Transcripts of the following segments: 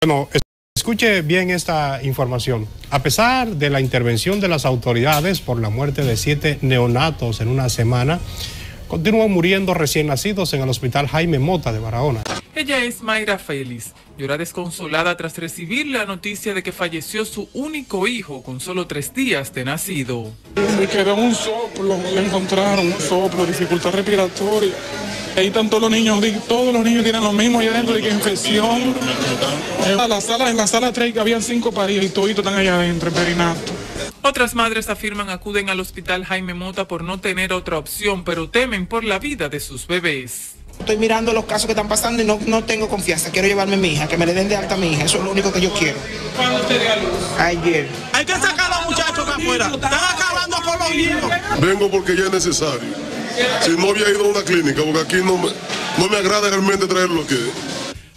Bueno, escuche bien esta información. A pesar de la intervención de las autoridades por la muerte de siete neonatos en una semana, continúan muriendo recién nacidos en el hospital Jaime Mota de Barahona. Ella es Mayra Félix, llora desconsolada tras recibir la noticia de que falleció su único hijo con solo tres días de nacido. Me quedó un soplo, le encontraron un soplo, dificultad respiratoria. Ahí están todos los niños, todos los niños tienen lo mismo allá adentro, de que infección. En la sala, en la sala 3 habían cinco parillas y todos están allá adentro, en perinato. Otras madres afirman acuden al hospital Jaime Mota por no tener otra opción, pero temen por la vida de sus bebés. Estoy mirando los casos que están pasando y no, no tengo confianza. Quiero llevarme a mi hija, que me le den de alta a mi hija. Eso es lo único que yo quiero. ¿Cuándo te dio luz? Ayer. Hay que sacar a los muchachos de afuera. Están acabando con los niños. Vengo porque ya es necesario. Si no había ido a una clínica, porque aquí no me, no me agrada realmente traerlo aquí.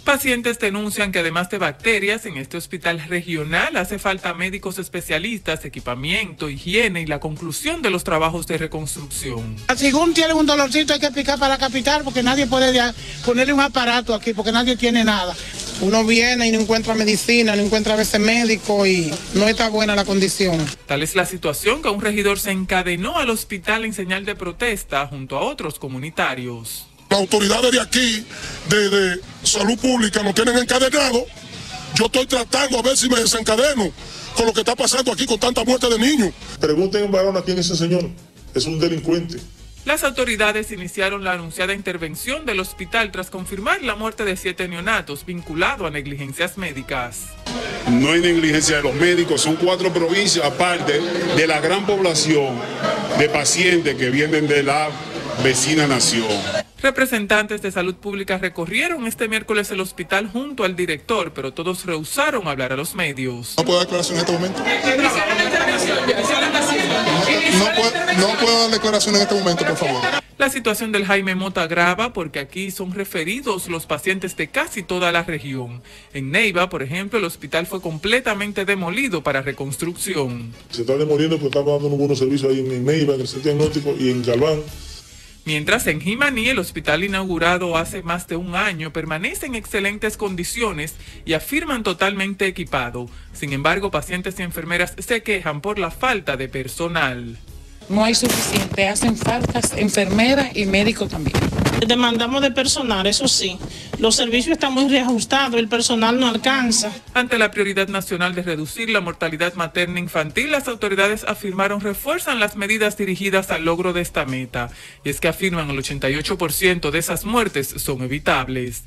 Pacientes denuncian que además de bacterias, en este hospital regional hace falta médicos especialistas, equipamiento, higiene y la conclusión de los trabajos de reconstrucción. Según tiene un dolorcito hay que picar para la capital porque nadie puede ponerle un aparato aquí porque nadie tiene nada. Uno viene y no encuentra medicina, no encuentra a veces médico y no está buena la condición. Tal es la situación que un regidor se encadenó al hospital en señal de protesta junto a otros comunitarios. Las autoridades de aquí, de, de salud pública, nos tienen encadenado. Yo estoy tratando a ver si me desencadeno con lo que está pasando aquí con tanta muerte de niños. Pregunten en varón a quién es ese señor. Es un delincuente. Las autoridades iniciaron la anunciada intervención del hospital tras confirmar la muerte de siete neonatos vinculado a negligencias médicas. No hay negligencia de los médicos, son cuatro provincias aparte de la gran población de pacientes que vienen de la vecina nación. Representantes de salud pública recorrieron este miércoles el hospital junto al director, pero todos rehusaron hablar a los medios. ¿No puedo dar declaración en este momento? No puedo, no puedo dar declaración en este momento, por favor. La situación del Jaime Mota agrava porque aquí son referidos los pacientes de casi toda la región. En Neiva, por ejemplo, el hospital fue completamente demolido para reconstrucción. Se está demoliendo porque estamos dando buenos servicios ahí en Neiva, en el centro diagnóstico y en Galván. Mientras en Jimaní, el hospital inaugurado hace más de un año, permanece en excelentes condiciones y afirman totalmente equipado. Sin embargo, pacientes y enfermeras se quejan por la falta de personal. No hay suficiente, hacen faltas enfermeras y médicos también. Demandamos de personal, eso sí. Los servicios están muy reajustados, el personal no alcanza. Ante la prioridad nacional de reducir la mortalidad materna infantil, las autoridades afirmaron refuerzan las medidas dirigidas al logro de esta meta. Y es que afirman el 88% de esas muertes son evitables.